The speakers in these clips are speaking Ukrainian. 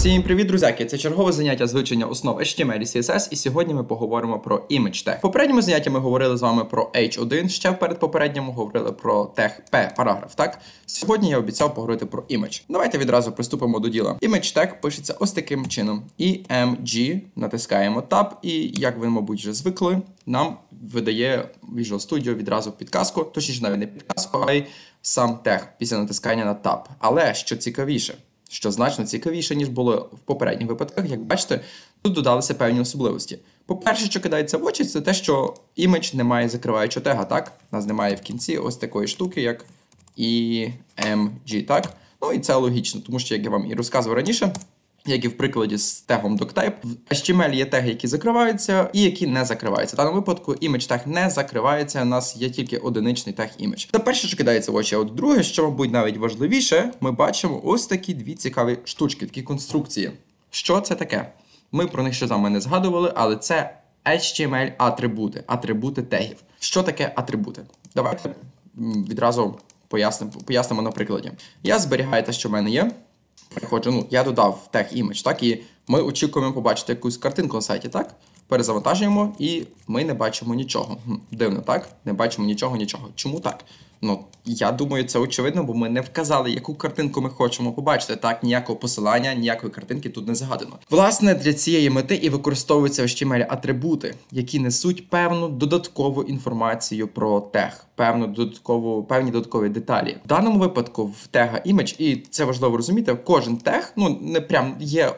Всім привіт, друзяки! Це чергове заняття з вивчення основ HTML і CSS, і сьогодні ми поговоримо про Image Tag. В попередньому занятті ми говорили з вами про H1, ще в передпопередньому говорили про тег P параграф. Так сьогодні я обіцяв поговорити про Image. Давайте відразу приступимо до діла. Image Tag пишеться ось таким чином: EMG, натискаємо Tab, і як ви, мабуть, вже звикли, нам видає Visual Studio відразу підказку, точніше навіть не підказку, а й сам тег після натискання на Tab. Але що цікавіше що значно цікавіше, ніж було в попередніх випадках. Як бачите, тут додалися певні особливості. По-перше, що кидається в очі, це те, що імідж не має закриваючого тега, так? У нас немає в кінці ось такої штуки, як EMG, так? Ну і це логічно, тому що, як я вам і розказував раніше, як і в прикладі з тегом doctype, в HTML є теги, які закриваються, і які не закриваються. В даному випадку імідж тег не закривається. У нас є тільки одиничний тег імідж. Це перше, що кидається в очі. А от друге, що, мабуть, навіть важливіше, ми бачимо ось такі дві цікаві штучки, такі конструкції. Що це таке? Ми про них ще з вами не згадували, але це HTML атрибути, атрибути тегів. Що таке атрибути? Давайте відразу пояснимо, пояснимо на прикладі. Я зберігаю те, що в мене є. Переходжу, ну, я додав тег імідж, так, і ми очікуємо побачити якусь картинку на сайті, так? Перезавантажуємо, і ми не бачимо нічого. Дивно, так? Не бачимо нічого, нічого. Чому так? Ну, я думаю, це очевидно, бо ми не вказали, яку картинку ми хочемо побачити. Так, ніякого посилання, ніякої картинки тут не згадано. Власне, для цієї мети і використовуються HTML атрибути, які несуть певну додаткову інформацію про тег, певну додаткову, певні додаткові деталі. В даному випадку в тега image, і це важливо розуміти, кожен тег, ну не прям є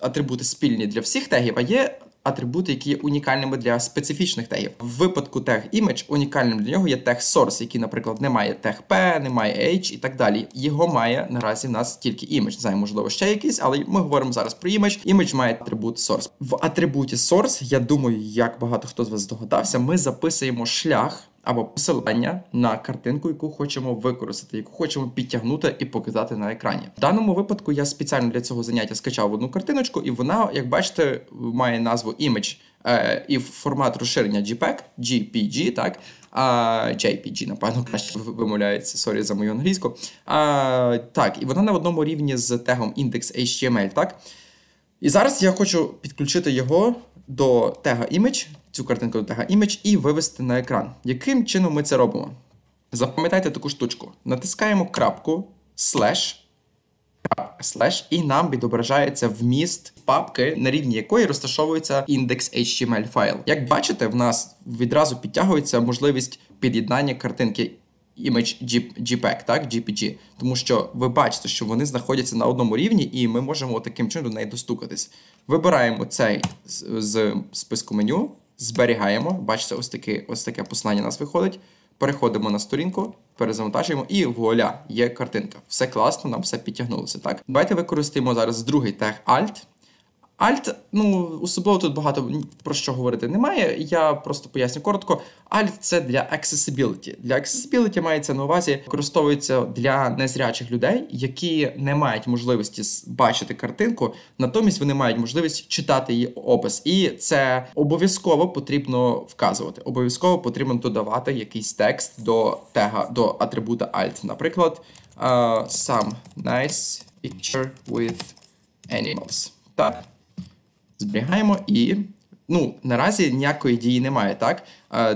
атрибути спільні для всіх тегів, а є атрибути, які є унікальними для специфічних тегів. В випадку тег image унікальним для нього є тег source, який, наприклад, не має тег P, не має H і так далі. Його має наразі в нас тільки image. Знаю, можливо, ще якийсь, але ми говоримо зараз про image. Image має атрибут source. В атрибуті source, я думаю, як багато хто з вас здогадався, ми записуємо шлях або посилання на картинку, яку хочемо використати, яку хочемо підтягнути і показати на екрані. В даному випадку я спеціально для цього заняття скачав одну картиночку, і вона, як бачите, має назву Image е, і формат розширення JPEG, GPG, так. А, JPG, напевно, краще вимовляється, sorry за мою англійську. А, Так, і вона на одному рівні з тегом index.html, так? І зараз я хочу підключити його до тега image, цю картинку до тега image і вивести на екран. Яким чином ми це робимо? Запам'ятайте таку штучку. Натискаємо крапку слеш, слеш, і нам відображається вміст папки, на рівні якої розташовується index HTML файл. Як бачите, в нас відразу підтягується можливість під'єднання картинки image JPEG, так, JPG, тому що ви бачите, що вони знаходяться на одному рівні, і ми можемо таким чином до неї достукатись. Вибираємо цей з списку меню, зберігаємо. Бачите, ось таке ось таке послання у нас виходить. Переходимо на сторінку, перезавантажуємо, і вуаля, є картинка. Все класно, нам все підтягнулося. Так, давайте використаємо зараз другий тег Alt. Alt, ну, особливо тут багато про що говорити немає. Я просто поясню коротко. Alt це для accessibility. Для accessibility мається на увазі, використовується для незрячих людей, які не мають можливості бачити картинку, натомість вони мають можливість читати її опис. І це обов'язково потрібно вказувати. Обов'язково потрібно додавати якийсь текст до тега, до атрибута Alt. Наприклад, uh, some nice picture with animals. Так зберігаємо і. Ну, наразі ніякої дії немає, так?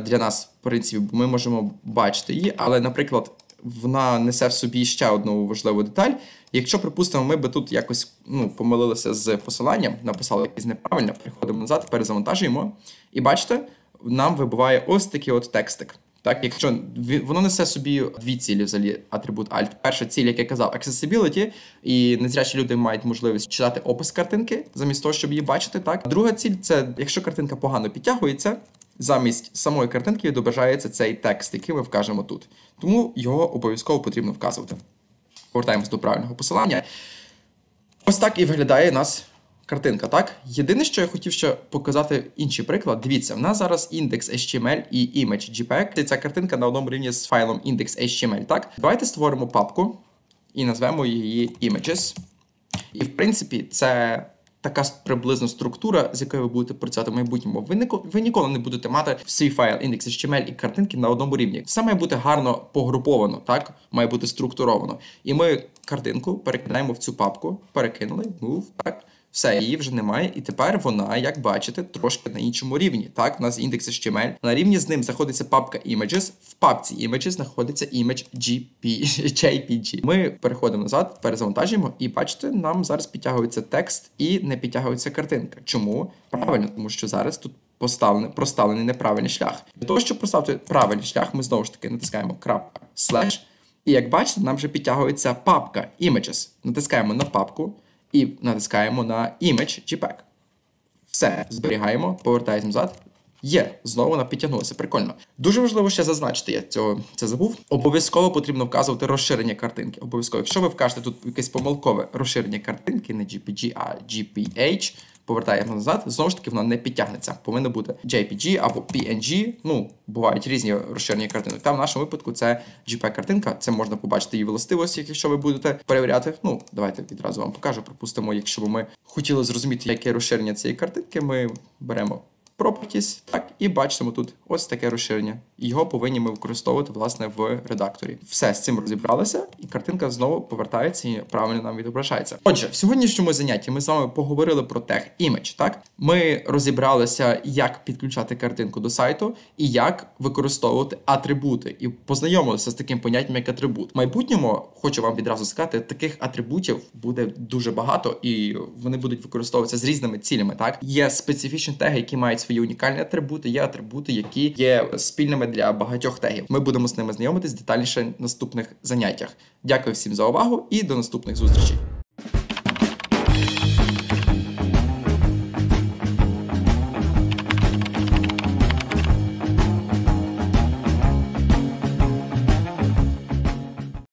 Для нас, в принципі, ми можемо бачити її, але, наприклад, вона несе в собі ще одну важливу деталь. Якщо, припустимо, ми би тут якось ну, помилилися з посиланням, написали якесь неправильно, приходимо назад, перезавантажуємо, і бачите, нам вибуває ось такий от текстик. Так, якщо воно несе собі дві цілі, взагалі атрибут Alt. Перша ціль, як я казав, accessibility, і незрячі люди мають можливість читати опис картинки, замість того, щоб її бачити. Так, друга ціль це якщо картинка погано підтягується, замість самої картинки відображається цей текст, який ми вкажемо тут. Тому його обов'язково потрібно вказувати. Повертаємось до правильного посилання. Ось так і виглядає у нас картинка, так? Єдине, що я хотів ще показати інший приклад. Дивіться, в нас зараз індекс HTML і image JPEG. Ця картинка на одному рівні з файлом index.html, так? Давайте створимо папку і назвемо її images. І в принципі, це така приблизно структура, з якою ви будете працювати в майбутньому. Ви, нико- ви ніколи не будете мати свій файл індекс HTML і картинки на одному рівні. Все має бути гарно погруповано, так? Має бути структуровано. І ми картинку перекидаємо в цю папку, перекинули, move, так. Все, її вже немає, і тепер вона, як бачите, трошки на іншому рівні. Так, у нас індекс HTML. На рівні з ним знаходиться папка Images. В папці Images знаходиться image JPG. Ми переходимо назад, перезавантажуємо, і бачите, нам зараз підтягується текст і не підтягується картинка. Чому? Правильно, тому що зараз тут поставлений, проставлений неправильний шлях. Для того, щоб проставити правильний шлях, ми знову ж таки натискаємо крапка слеш. І як бачите, нам вже підтягується папка Images. Натискаємо на папку і натискаємо на Image JPEG. Все, зберігаємо, повертаємось назад. Є, знову вона підтягнулася. Прикольно. Дуже важливо ще зазначити, я цього це забув. Обов'язково потрібно вказувати розширення картинки. Обов'язково, якщо ви вкажете тут якесь помилкове розширення картинки, не GPG, а GPH, повертаємо назад, знову ж таки, воно не підтягнеться. Повинно бути JPG або PNG. Ну, бувають різні розширення картинок. Там в нашому випадку це JPEG-картинка. Це можна побачити її властивості, якщо ви будете перевіряти. Ну, давайте відразу вам покажу. Пропустимо, якщо ми хотіли зрозуміти, яке розширення цієї картинки, ми беремо. Properties, так, і бачимо тут ось таке розширення. Його повинні ми використовувати власне в редакторі. Все з цим розібралися, і картинка знову повертається і правильно нам відображається. Отже, в сьогоднішньому занятті ми з вами поговорили про тег Image, Так, ми розібралися, як підключати картинку до сайту і як використовувати атрибути, і познайомилися з таким поняттям, як атрибут. В майбутньому хочу вам відразу сказати, таких атрибутів буде дуже багато, і вони будуть використовуватися з різними цілями. Так, є специфічні теги, які мають свої унікальні атрибути, є атрибути, які є спільними для багатьох тегів. Ми будемо з ними знайомитись детальніше в наступних заняттях. Дякую всім за увагу і до наступних зустрічей.